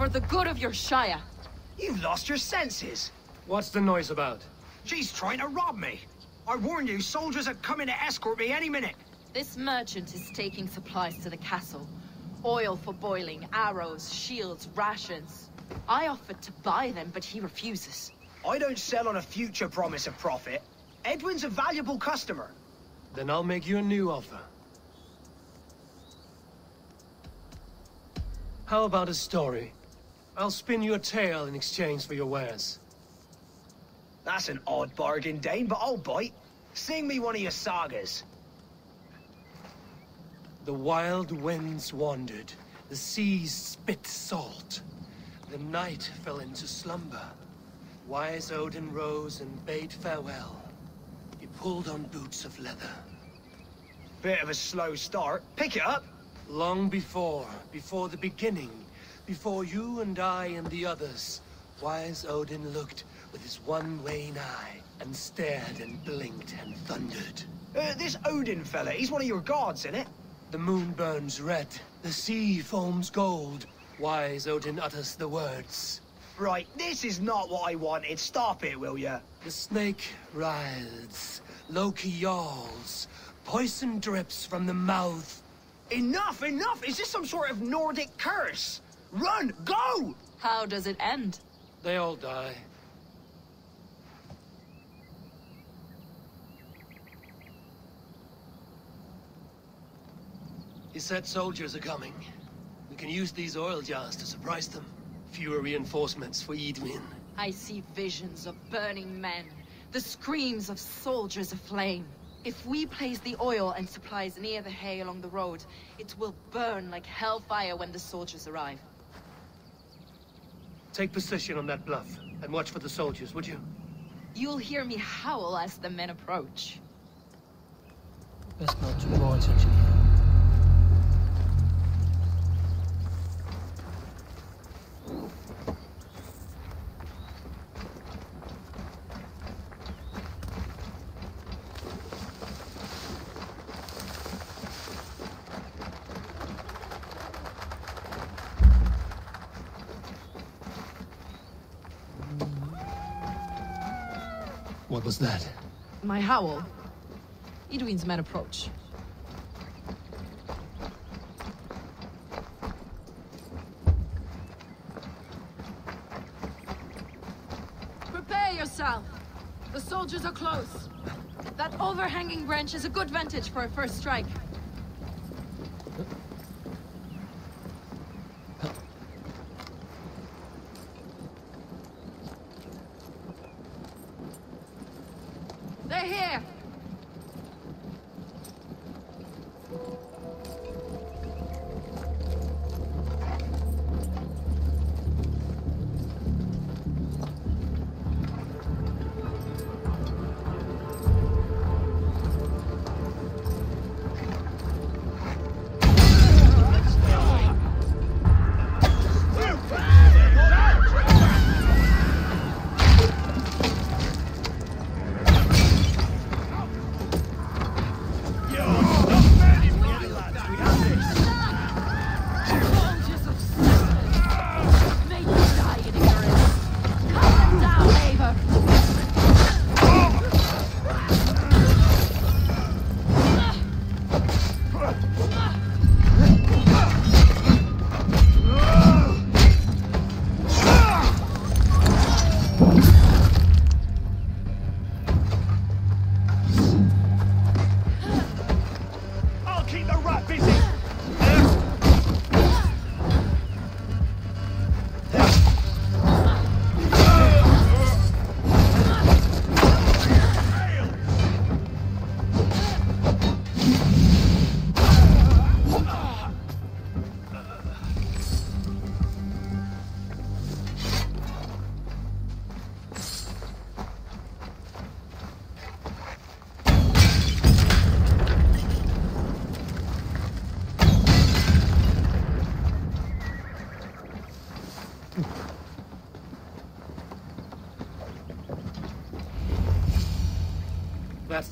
for the good of your Shire. You've lost your senses. What's the noise about? She's trying to rob me. I warn you, soldiers are coming to escort me any minute. This merchant is taking supplies to the castle. Oil for boiling, arrows, shields, rations. I offered to buy them, but he refuses. I don't sell on a future promise of profit. Eadwyn's a valuable customer. Then I'll make you a new offer. How about a story? I'll spin you a tale in exchange for your wares. That's an odd bargain, Dane, but I'll bite. Sing me one of your sagas. The wild winds wandered, the seas spit salt. The night fell into slumber. Wise Odin rose and bade farewell. He pulled on boots of leather. Bit of a slow start. Pick it up. Long before, before the beginning, before you and I and the others, Wise Odin looked with his one wane eye and stared and blinked and thundered. Uh, this Odin fella, he's one of your gods, innit? The moon burns red, the sea foams gold. Wise Odin utters the words. Right, this is not what I wanted. Stop it, will ya? The snake writhes, Loki yawls, poison drips from the mouth. Enough, enough! Is this some sort of Nordic curse? Run! Go! How does it end? They all die. He said soldiers are coming. We can use these oil jars to surprise them. Fewer reinforcements for Eadwyn. I see visions of burning men, the screams of soldiers aflame. If we place the oil and supplies near the hay along the road, it will burn like hellfire when the soldiers arrive. Take position on that bluff, and watch for the soldiers, would you? You'll hear me howl as the men approach. Best not to draw attention. What was that? My howl. Eadwyn's men approach. Prepare yourself. The soldiers are close. That overhanging branch is a good vantage for a first strike.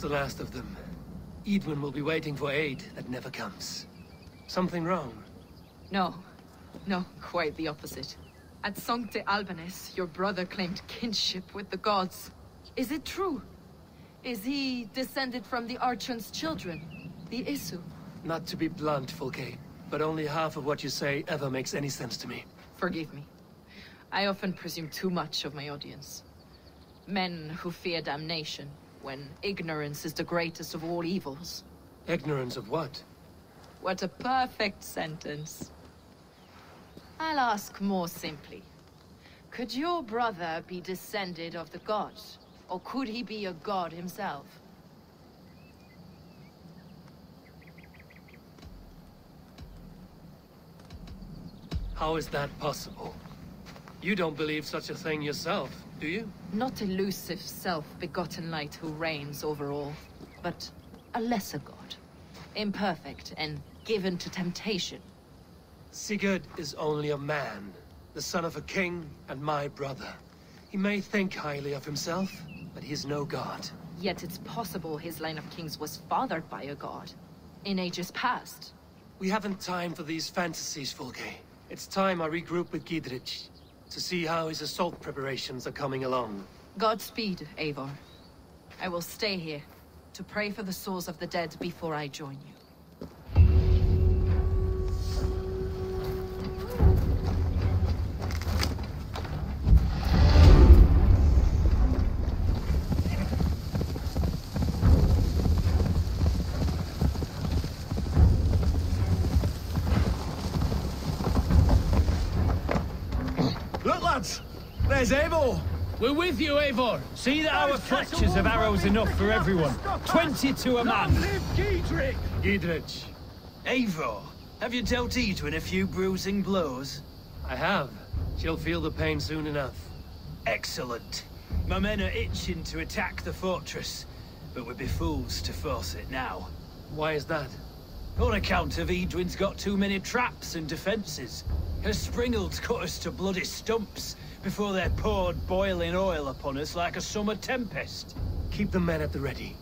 The last of them. Eadwyn will be waiting for aid that never comes. Something wrong? No. No, quite the opposite. At Sancte Albanes, your brother claimed kinship with the gods. Is it true? Is he descended from the Archon's children, the Isu? Not to be blunt, Fulke, but only half of what you say ever makes any sense to me. Forgive me. I often presume too much of my audience. Men who fear damnation, when ignorance is the greatest of all evils. Ignorance of what? What a perfect sentence. I'll ask more simply. Could your brother be descended of the gods? Or could he be a god himself? How is that possible? You don't believe such a thing yourself, do you? Not elusive self-begotten light who reigns over all, but a lesser god. Imperfect and given to temptation. Sigurd is only a man, the son of a king and my brother. He may think highly of himself, but he's no god. Yet it's possible his line of kings was fathered by a god. In ages past. We haven't time for these fantasies, Fulke. It's time I regroup with Gidrich, to see how his assault preparations are coming along. Godspeed, Eivor. I will stay here, to pray for the souls of the dead before I join you. We're with you, Eivor. See that our catches of arrows enough for everyone. Twenty to a man. Live Gidric! Gidrich, Eivor, have you dealt Eadwyn a few bruising blows? I have. She'll feel the pain soon enough. Excellent. My men are itching to attack the fortress, but we'd be fools to force it now. Why is that? On account of Eadwyn's got too many traps and defenses. Her springalds cut us to bloody stumps before they poured boiling oil upon us like a summer tempest. Keep the men at the ready.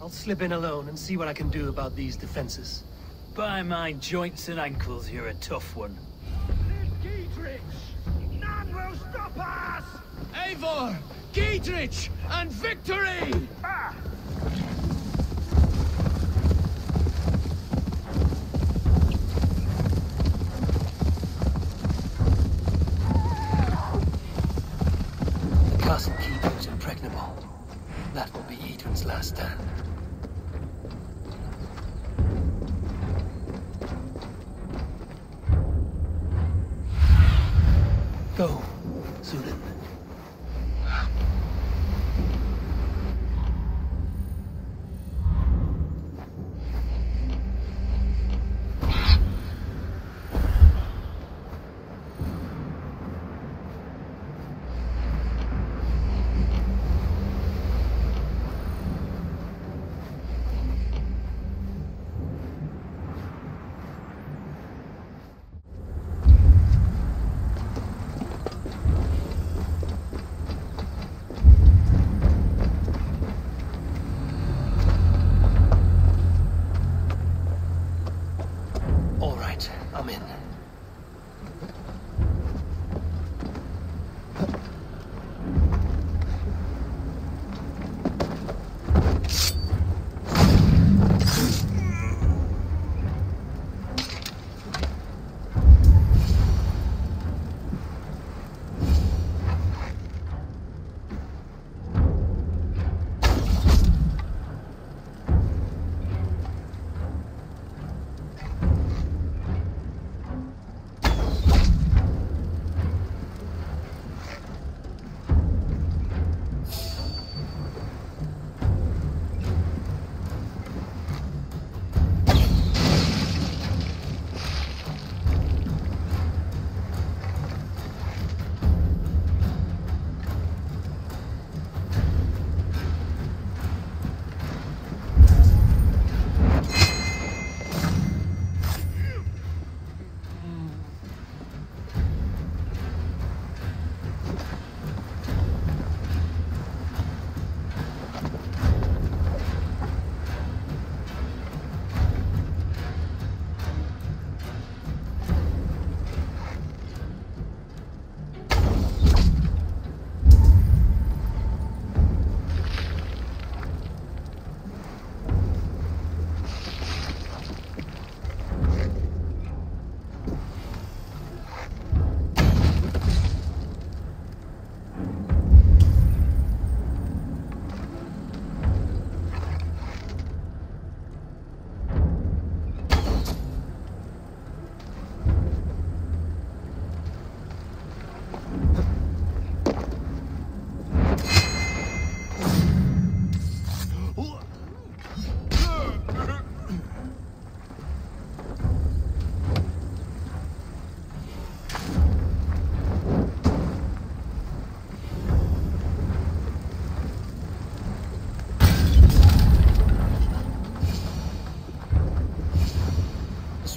I'll slip in alone and see what I can do about these defenses. By my joints and ankles, you're a tough one. None will stop us! Eivor, Giedrich, and victory! The castle keep is impregnable. That will be Eadwyn's last stand.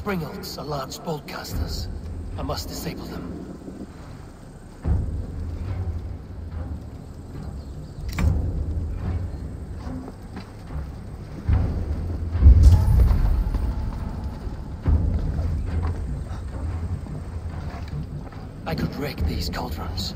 Springalds are large boltcasters. I must disable them. I could wreck these cauldrons.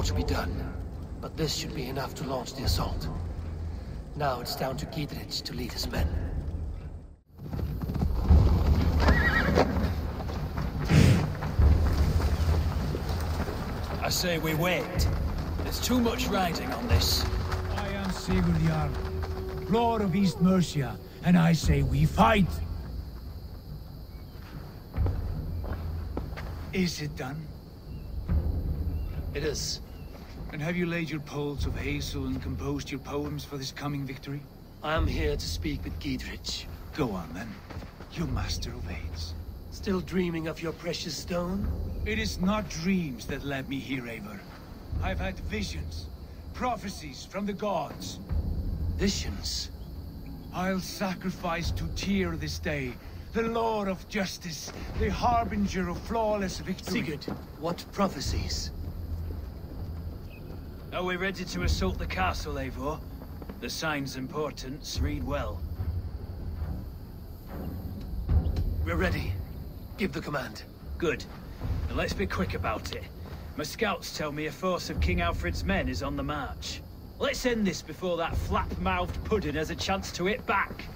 More to be done, but this should be enough to launch the assault. Now it's down to Giedrich to lead his men. I say we wait. There's too much riding on this. I am Sigurd Jarl, Lord of East Mercia, and I say we fight. Is it done? It is. And have you laid your poles of hazel and composed your poems for this coming victory? I am here to speak with Giedrich. Go on then, Your master of aids. Still dreaming of your precious stone? It is not dreams that led me here, Eivor. I've had visions, prophecies from the gods. Visions. I'll sacrifice to Tyr this day, the Lord of Justice, the harbinger of flawless victory. Sigurd, what prophecies? Are we ready to assault the castle, Eivor? The signs portents read well. We're ready. Give the command. Good. And let's be quick about it. My scouts tell me a force of King Alfred's men is on the march. Let's end this before that flap-mouthed pudding has a chance to hit back.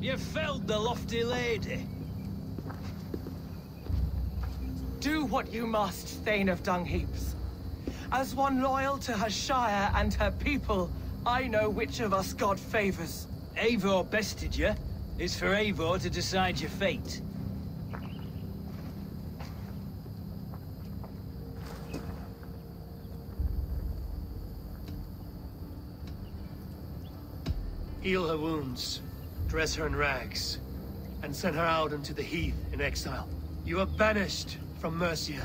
You felled the lofty lady. Do what you must, Thane of Dungheaps. As one loyal to her shire and her people, I know which of us God favors. Eivor bested you. It's for Eivor to decide your fate. Heal her wounds, dress her in rags, and send her out into the heath in exile. You are banished from Mercia,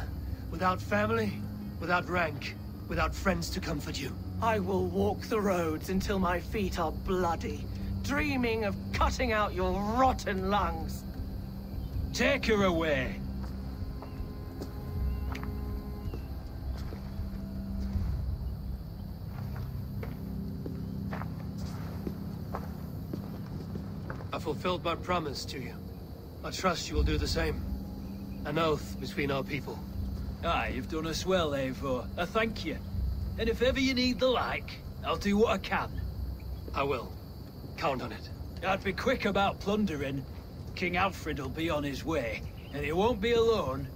without family, without rank, without friends to comfort you. I will walk the roads until my feet are bloody, dreaming of cutting out your rotten lungs. Take her away. Fulfilled my promise to you. I trust you will do the same. An oath between our people. Aye, you've done us well, Eivor. I thank you. And if ever you need the like, I'll do what I can. I will. Count on it. I'd be quick about plundering. King Alfred will be on his way, and he won't be alone.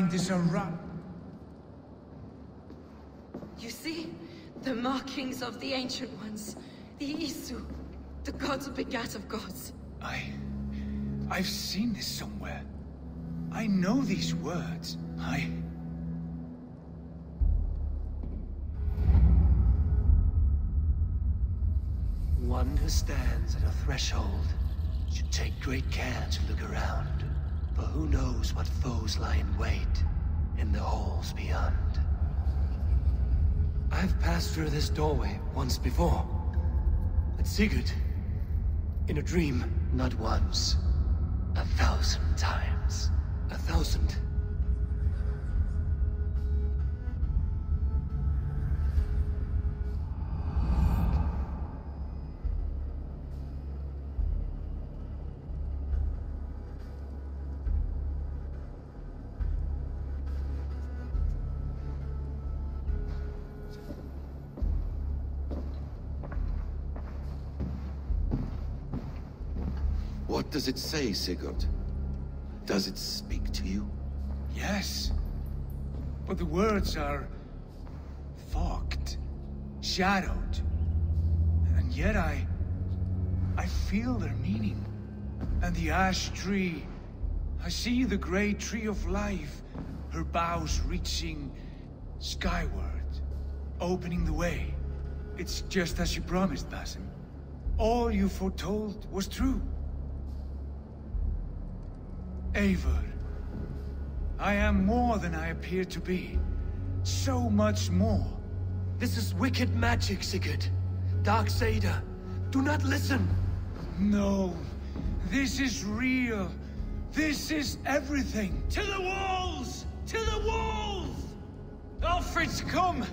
Mind is a rut. You see? The markings of the Ancient Ones. The Isu. The gods begat of gods. I... I've seen this somewhere. I know these words. I... One who stands at a threshold should take great care to look around. Who knows what foes lie in wait in the halls beyond. I've passed through this doorway once before. At Sigurd. In a dream. Not once. A thousand times. A thousand. What does it say, Sigurd? Does it speak to you? Yes. But the words are... fogged. Shadowed. And yet I... I feel their meaning. And the ash tree... I see the great tree of life, her boughs reaching skyward, opening the way. It's just as you promised, Basim. All you foretold was true. Eivor, I am more than I appear to be. So much more. This is wicked magic, Sigurd. dark Darkseid, do not listen. No, this is real. This is everything. To the walls! To the walls! Alfred's come!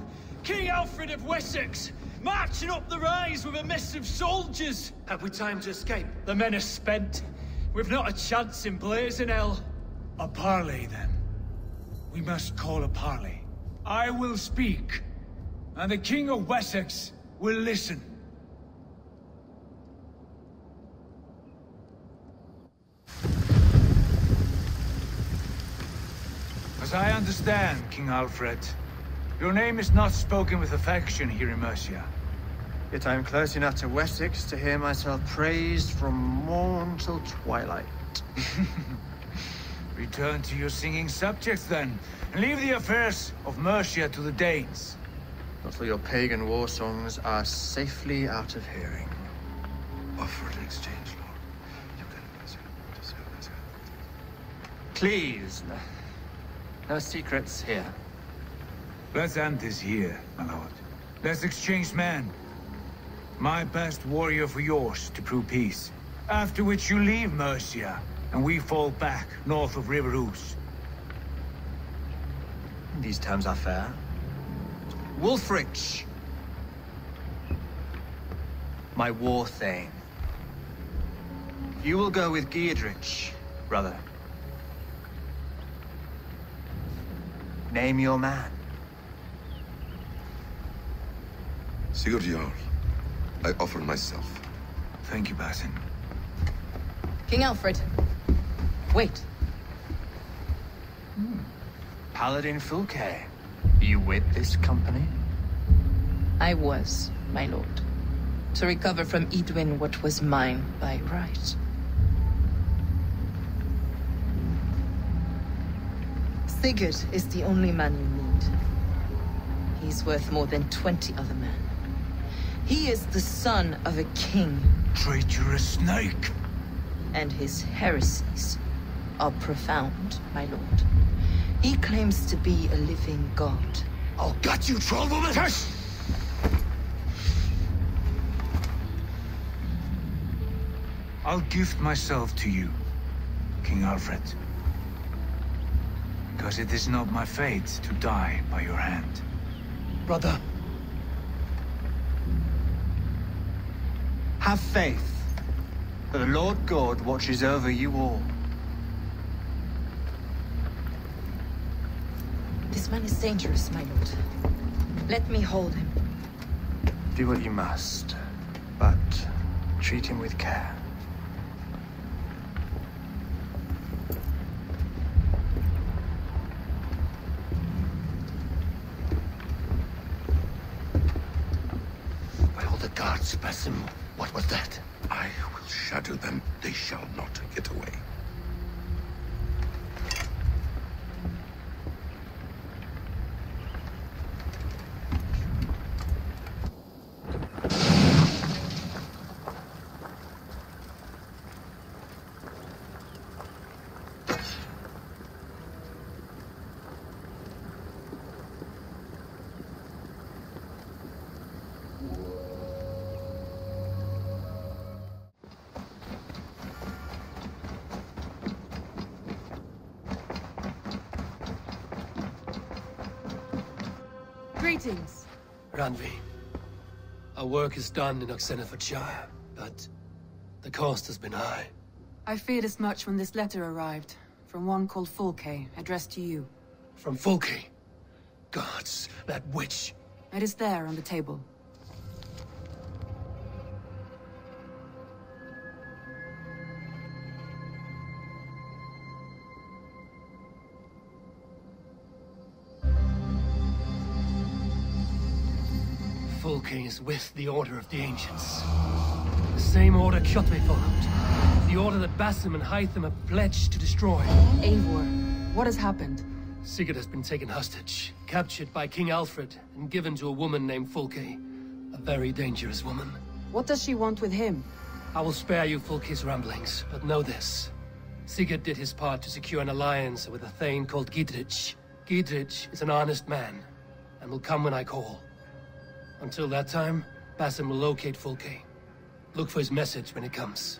King Alfred of Wessex! Marching up the rise with a mess of soldiers! Have we time to escape? The men are spent. We've not a chance in blazing hell. A parley, then. We must call a parley. I will speak, and the King of Wessex will listen. As I understand, King Alfred, your name is not spoken with affection here in Mercia. Yet I am close enough to Wessex to hear myself praised from morn till twilight. Return to your singing subjects, then, and leave the affairs of Mercia to the Danes. Not till your pagan war songs are safely out of hearing. Offer an exchange, Lord. You can... To serve as Please, no, no secrets here. Let's end this here, my lord. Let's exchange men. My best warrior for yours to prove peace. After which you leave Mercia, and we fall back north of River Ouse. These terms are fair. Wulfrich! My war thane. You will go with Geodrich, brother. Name your man. Sigurd Jarl, I offer myself. Thank you, Basim. King Alfred. Wait. Hmm. Paladin Fulke. You with this company? I was, my lord. To recover from Eadwyn what was mine by right. Sigurd is the only man you need. He's worth more than 20 other men. He is the son of a king, Traitorous snake! and his heresies are profound, my lord. He claims to be a living god. I'll gut you, troll woman! I'll gift myself to you, King Alfred. Because it is not my fate to die by your hand. Brother, Have faith that the Lord God watches over you all. This man is dangerous, my lord. Let me hold him. Do what you must, but treat him with care. by all the gods, Basim, what was that? I will shadow them. They shall not get away. Greetings. Randvi, our work is done in Oxenfordshire, but the cost has been high. I feared as much when this letter arrived, from one called Fulke, addressed to you. From Fulke. Gods, that witch. It is there on the table. Fulke is with the Order of the Ancients. The same order Kjotve followed. The order that Basim and Hytham have pledged to destroy. Eivor, what has happened? Sigurd has been taken hostage, captured by King Alfred, and given to a woman named Fulke. A very dangerous woman. What does she want with him? I will spare you Fulke's ramblings, but know this. Sigurd did his part to secure an alliance with a Thane called Gidrich. Gidrich is an honest man, and will come when I call. Until that time, Basim will locate Fulke. Look for his message when it comes.